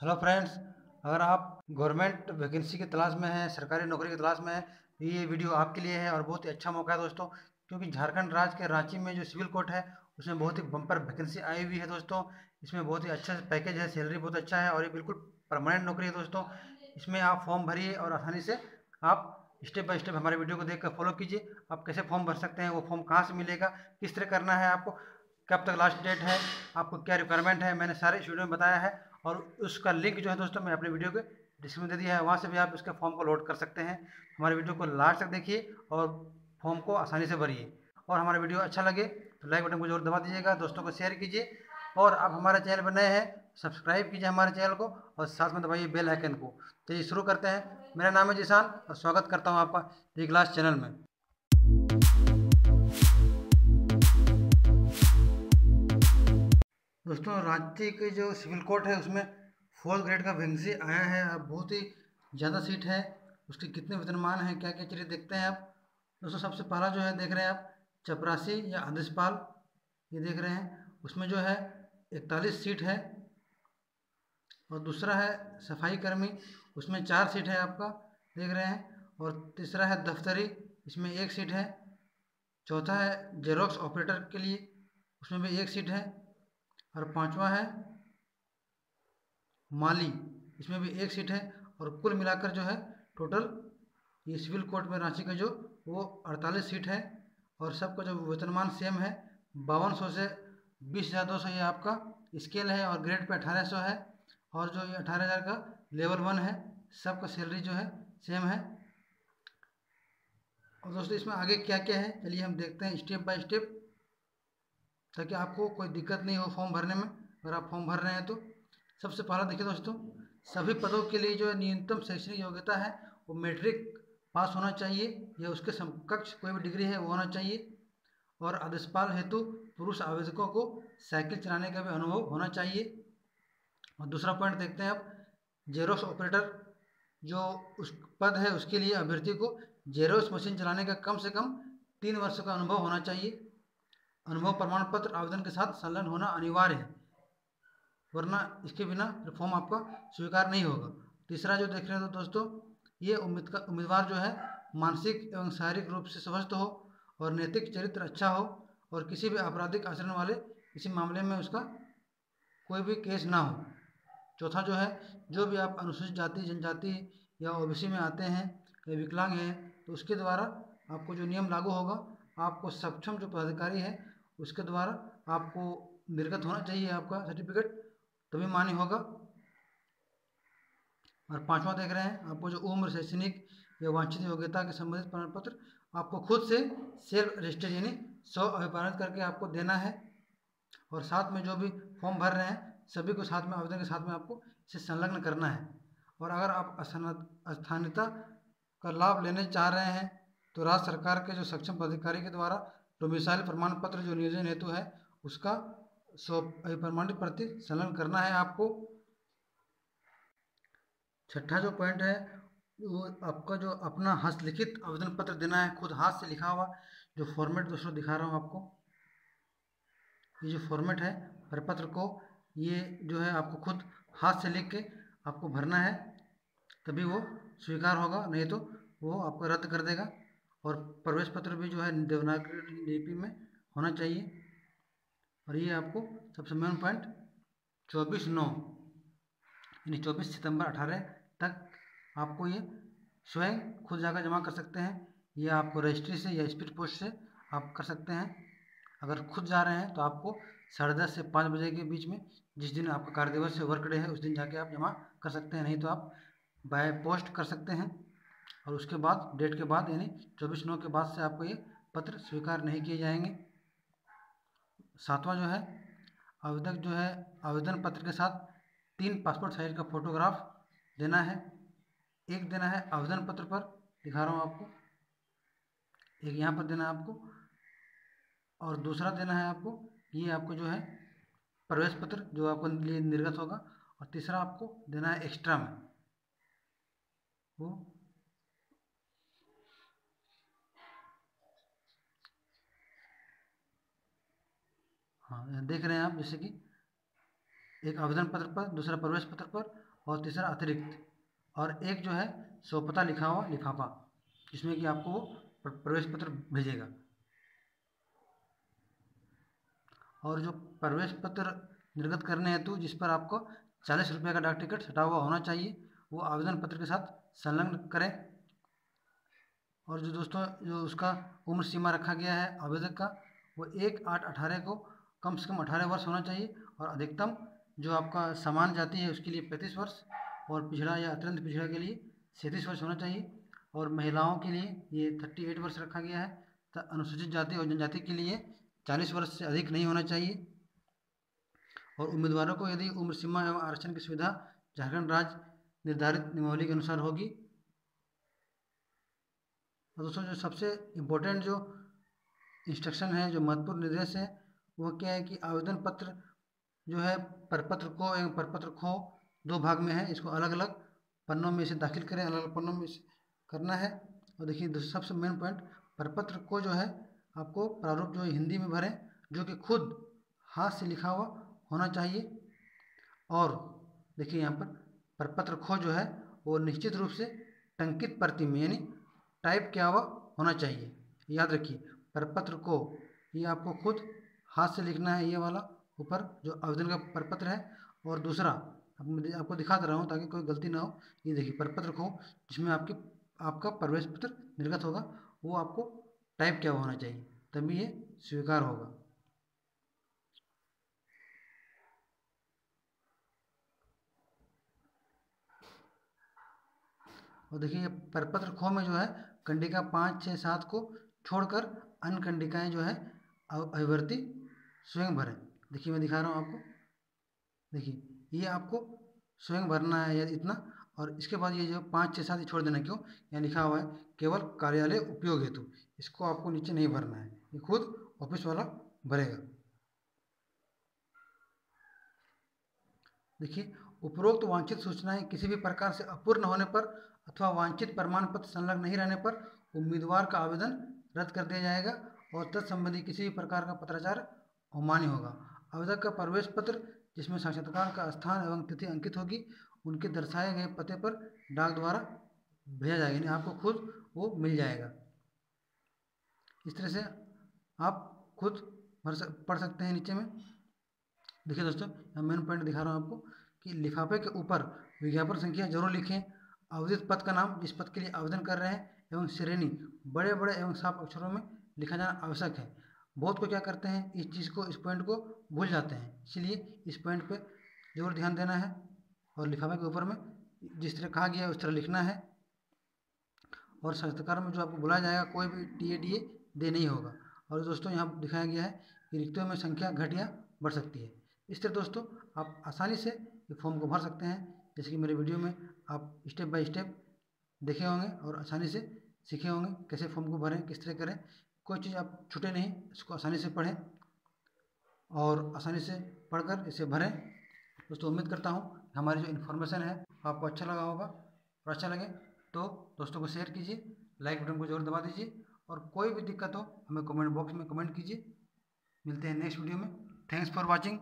Hello friends, अगर आप government vacancy की तलाश में हैं, सरकारी नौकरी की तलाश में हैं, ये वीडियो आपके लिए है और बहुत ही अच्छा मौका है दोस्तों, क्योंकि झारखंड राज्य के रांची में जो सिविल कोर्ट है, उसमें बहुत ही बम्पर वैकेंसी आई हुई है दोस्तों। इसमें बहुत ही अच्छा पैकेज है, सैलरी बहुत अच्छा है और ये बिल्कुल परमानेंट नौकरी है दोस्तों। इसमें आप फॉर्म भरिए और आसानी से आप स्टेप बाय स्टेप हमारे वीडियो को देख कर फॉलो कीजिए। आप कैसे फॉर्म भर सकते हैं, वो फॉर्म कहाँ से मिलेगा, किस तरह करना है आपको, कब तक लास्ट डेट है, आपको क्या रिक्वायरमेंट है, मैंने सारे स्टूडियो में बताया है। और उसका लिंक जो है दोस्तों मैं अपने वीडियो के डिस्क्रिप्शन दे दिया है। वहाँ से भी आप इसके फॉर्म को लोड कर सकते हैं। हमारे वीडियो को लास्ट तक देखिए और फॉर्म को आसानी से भरिए। और हमारा वीडियो अच्छा लगे तो लाइक बटन को ज़रूर दबा दीजिएगा, दोस्तों को शेयर कीजिए। और आप हमारे चैनल पर नए हैं सब्सक्राइब कीजिए हमारे चैनल को और साथ में दबाइए बेल आइकन को। तो ये शुरू करते हैं। मेरा नाम है जिसान और स्वागत करता हूँ आपका डी क्लास चैनल में। दोस्तों, रांची के जो सिविल कोर्ट है, उसमें फोर्थ ग्रेड का वैकेंसी आया है। अब बहुत ही ज़्यादा सीट है। उसके कितने वेतनमान हैं क्या क्या चीज़ें देखते हैं आप? दोस्तों, सबसे पहला जो है, देख रहे हैं आप, चपरासी या आदेशपाल, ये देख रहे हैं। उसमें जो है, इकतालीस सीट है। और दूसरा है, सफ़ाई कर्मी, उसमें चार सीट है आपका, देख रहे हैं। और तीसरा है, दफ्तरी, इसमें एक सीट है। चौथा है, जेरोक्स ऑपरेटर के लिए, उसमें भी एक सीट है। और पांचवा है माली। इसमें भी एक सीट है और कुल मिलाकर जो है टोटल ये सिविल कोर्ट में रांची का जो वो अड़तालीस सीट है और सबका जो वेतनमान सेम है, बावन सौ से बीस हज़ार दो सौ ये आपका स्केल है और ग्रेड पे अठारह सौ है और जो ये अठारह हज़ार का लेवल वन है, सबका सैलरी जो है सेम है। और दोस्तों इसमें आगे क्या क्या है, चलिए हम देखते हैं स्टेप बाय स्टेप। ताकि आपको कोई दिक्कत नहीं हो फॉर्म भरने में, अगर आप फॉर्म भर रहे हैं तो। सबसे पहला देखिए दोस्तों, सभी पदों के लिए जो न्यूनतम शैक्षणिक योग्यता है, वो मेट्रिक पास होना चाहिए या उसके समकक्ष कोई भी डिग्री है, वो होना चाहिए। और आदेशपाल हेतु पुरुष आवेदकों को साइकिल चलाने का भी अनुभव होना चाहिए। और दूसरा पॉइंट देखते हैं आप जेरोक्स ऑपरेटर जो उस पद है उसके लिए अभ्यर्थी को जेरोक्स मशीन चलाने का कम से कम तीन वर्ष का अनुभव होना चाहिए। अनुभव प्रमाण पत्र आवेदन के साथ संलग्न होना अनिवार्य है, वरना इसके बिना फॉर्म आपका स्वीकार नहीं होगा। तीसरा जो देख रहे हैं तो दोस्तों, ये उम्मीदवार जो है, मानसिक एवं शारीरिक रूप से स्वस्थ हो और नैतिक चरित्र अच्छा हो और किसी भी आपराधिक आचरण वाले किसी मामले में उसका कोई भी केस ना हो। चौथा जो है, जो भी आप अनुसूचित जाति, जनजाति या ओबीसी में आते हैं, या विकलांग हैं तो उसके द्वारा आपको जो नियम लागू होगा, आपको सक्षम जो पदाधिकारी है उसके द्वारा आपको निर्गत होना चाहिए आपका सर्टिफिकेट तभी मान्य होगा। और पांचवा देख रहे हैं, आपको जो उम्र, शैक्षणिक या वांछित योग्यता के संबंधित प्रमाण पत्र आपको खुद से सेल्फ रजिस्टर्ड यानी स्व अभिपारित करके आपको देना है। और साथ में जो भी फॉर्म भर रहे हैं, सभी को साथ में, आवेदन के साथ में आपको इसे संलग्न करना है। और अगर आप स्थानीयता का लाभ लेने चाह रहे हैं तो राज्य सरकार के जो सक्षम पदाधिकारी के द्वारा डोमिसाइल प्रमाण पत्र जो नियोजन हेतु है, उसका सौ प्रमाणित प्रति संलग्न करना है आपको। छठा जो पॉइंट है, वो आपका जो अपना हस्तलिखित आवेदन पत्र देना है, खुद हाथ से लिखा हुआ, जो फॉर्मेट दोस्तों दिखा रहा हूँ आपको। ये जो फॉर्मेट है, प्रपत्र को ये जो है आपको खुद हाथ से लिख के आपको भरना है, तभी वो स्वीकार होगा, नहीं तो वो आपको रद्द कर देगा। और प्रवेश पत्र भी जो है देवनागरी लिपि में होना चाहिए। और ये आपको सबसे मेन पॉइंट चौबीस नौ, यानी चौबीस सितंबर अठारह तक आपको ये स्वयं खुद जाकर जमा कर सकते हैं। या आपको रजिस्ट्री से या स्पीड पोस्ट से आप कर सकते हैं। अगर खुद जा रहे हैं तो आपको साढ़े दस से पाँच बजे के बीच में जिस दिन आपका कार्य दिवस वर्क डे है, उस दिन जाके आप जमा कर सकते हैं। नहीं तो आप बाय पोस्ट कर सकते हैं। और उसके बाद, डेट के बाद, यानी चौबीस नौ के बाद से आपको ये पत्र स्वीकार नहीं किए जाएँगे। सातवां जो है, आवेदक जो है, आवेदन पत्र के साथ तीन पासपोर्ट साइज़ का फोटोग्राफ देना है। एक देना है आवेदन पत्र पर, दिखा रहा हूँ आपको। एक यहाँ पर देना है आपको। और दूसरा देना है आपको, ये आपको जो है प्रवेश पत्र, जो आपको लिए निर्गत होगा। और तीसरा आपको देना है एक्स्ट्रा में। वो हाँ देख रहे हैं आप, जैसे कि एक आवेदन पत्र पर, दूसरा प्रवेश पत्र पर और तीसरा अतिरिक्त और एक जो है सो पता लिखा हुआ, लिफाफा, जिसमें कि आपको वो प्रवेश पत्र भेजेगा। और जो प्रवेश पत्र निर्गत करने हेतु, जिस पर आपको चालीस रुपये का डाक टिकट सटा हुआ होना चाहिए, वो आवेदन पत्र के साथ संलग्न करें। और जो दोस्तों, जो उसका उम्र सीमा रखा गया है आवेदक का, वो एक आठ अठारह को कम से कम अठारह वर्ष होना चाहिए और अधिकतम जो आपका समान जाति है उसके लिए पैंतीस वर्ष और पिछड़ा या अत्यंत पिछड़ा के लिए सैंतीस वर्ष होना चाहिए। और महिलाओं के लिए ये थर्टी एट वर्ष रखा गया है। तो अनुसूचित जाति और जनजाति के लिए चालीस वर्ष से अधिक नहीं होना चाहिए। और उम्मीदवारों को यदि उम्र सीमा एवं आरक्षण की सुविधा झारखंड राज्य निर्धारित नियमावली के अनुसार होगी। और दोस्तों, जो सबसे इम्पोर्टेंट जो इंस्ट्रक्शन है, जो महत्वपूर्ण निर्देश है वो क्या है कि आवेदन पत्र जो है परपत्र को, एवं परपत्र खो, दो भाग में है। इसको अलग अलग पन्नों में से दाखिल करें अलग अलग पन्नों में से करना है। और देखिए सबसे मेन पॉइंट परपत्र को जो है आपको प्रारूप जो हिंदी में भरें, जो कि खुद हाथ से लिखा हुआ होना चाहिए। और देखिए यहाँ पर प्रपत्र खो जो है, वो निश्चित रूप से टंकित प्रति में, यानी टाइप किया हुआ, होना चाहिए। याद रखिए, प्रपत्र को ये आपको खुद हाथ से लिखना है ये वाला ऊपर, जो आवेदन का प्रपत्र है। और दूसरा आपको दिखा दे रहा हूँ ताकि कोई गलती ना हो। ये देखिए, प्रपत्र को जिसमें आपकी, आपका प्रवेश पत्र निर्गत होगा। वो आपको टाइप किया होना चाहिए, तभी ये स्वीकार होगा। और देखिए, ये प्रपत्र खो में जो है, कंडिका पाँच, छः, सात को छोड़कर अन्य कंडिकाएँ जो है अभिवर्ती स्वयं भरें। देखिए, मैं दिखा रहा हूँ आपको। देखिए, ये आपको स्वयं भरना है या इतना, और इसके बाद ये जो पाँच, छः, सात छोड़ देना क्यों? यहाँ लिखा हुआ है, केवल कार्यालय उपयोग हेतु। इसको आपको नीचे नहीं भरना है। ये खुद ऑफ़िस वाला भरेगा। देखिए, उपरोक्त तो वांछित सूचनाएँ किसी भी प्रकार से अपूर्ण होने पर अथवा वांछित प्रमाण पत्र संलग्न नहीं रहने पर उम्मीदवार का आवेदन रद्द कर दिया जाएगा, और तत्संबंधी किसी भी प्रकार का पत्राचार अमान्य होगा। आवेदक का प्रवेश पत्र, जिसमें साक्षात्कार का स्थान एवं तिथि अंकित होगी, उनके दर्शाए गए पते पर डाक द्वारा भेजा जाएगा, यानी आपको खुद वो मिल जाएगा। इस तरह से आप खुद पढ़ सकते हैं नीचे में। देखिए दोस्तों मेन पॉइंट दिखा रहा हूँ आपको कि लिफाफे के ऊपर विज्ञापन संख्या ज़रूर लिखें। आवेदित पद का नाम जिस पद के लिए आवेदन कर रहे हैं, एवं श्रेणी बड़े बड़े एवं साफ़ अक्षरों में लिखा जाना आवश्यक है। बहुत को क्या करते हैं, इस चीज़ को, इस पॉइंट को भूल जाते हैं। इसलिए इस पॉइंट पे ज़रूर ध्यान देना है और लिफाफे के ऊपर में जिस तरह कहा गया है, उस तरह लिखना है। और साहित्यकार में जो आपको बुलाया जाएगा, कोई भी टी ए डी ए दे नहीं होगा। और दोस्तों, यहाँ दिखाया गया है कि रिक्तियों में संख्या घट या बढ़ सकती है। इस तरह दोस्तों, आप आसानी से फॉर्म को भर सकते हैं। जैसे कि मेरे वीडियो में आप स्टेप बाय स्टेप देखे होंगे और आसानी से सीखे होंगे, कैसे फॉर्म को भरें, किस तरह करें। कोई चीज़ आप छूटे नहीं, इसको आसानी से पढ़ें और आसानी से पढ़कर इसे भरें। दोस्तों, उम्मीद करता हूँ हमारी जो इन्फॉर्मेशन है, आपको अच्छा लगा होगा और अच्छा लगे तो दोस्तों को शेयर कीजिए लाइक बटन को ज़रूर दबा दीजिए और कोई भी दिक्कत हो, हमें कमेंट बॉक्स में कमेंट कीजिए। मिलते हैं नेक्स्ट वीडियो में। Thanks for watching